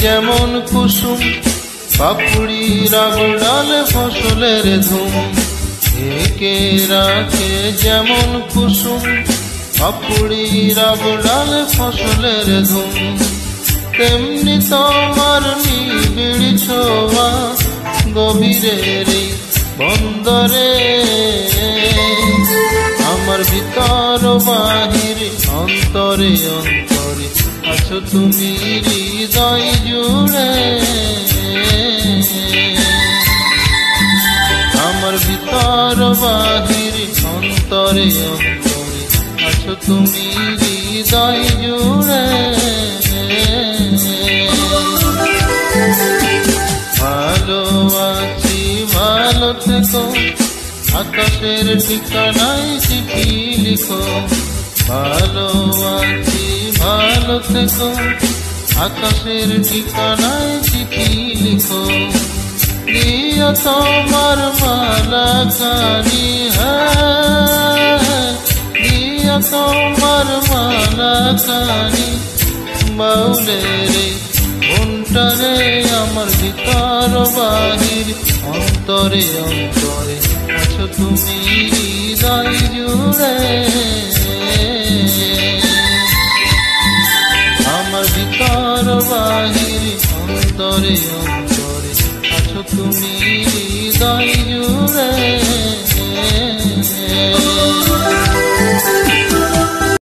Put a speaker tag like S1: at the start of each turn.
S1: যেমন কুসুম? পাপুড়ি, রাবড়াল, ফসলের ধুম। একে রাখে যেমন কুসুম? পাপুড়ি, রাবড়াল, ফসলের ধুম। তেমনি তোমার নিবিড় ছোয়া গভীরের এই বন্দরে। আমার ভিতর বাহির অন্তরে অন্তরে আছো তুমি হৃদয় জুড়ে। আমার ভিতর বাহির অন্তরে অন্তরে আছো তুমি হৃদয় জুড়ে। ভালো ভালো থেকো। আকাশের ঠিকানায় চিঠি লিখো। ভালো আছি, ভালো থেকো। আকাশের ঠিকানায় চিঠি লিখো। প্রিয় তোমার মালা কানি প্রিয় তোমার মালা কানি বাউলের মনটারে আমার ভিতর বাহির। অন্তরে অন্তরে আছো তুমি হৃদয় জুড়ে। অন্তরে অন্তরে আছো তুমি হৃদয় জুড়ে।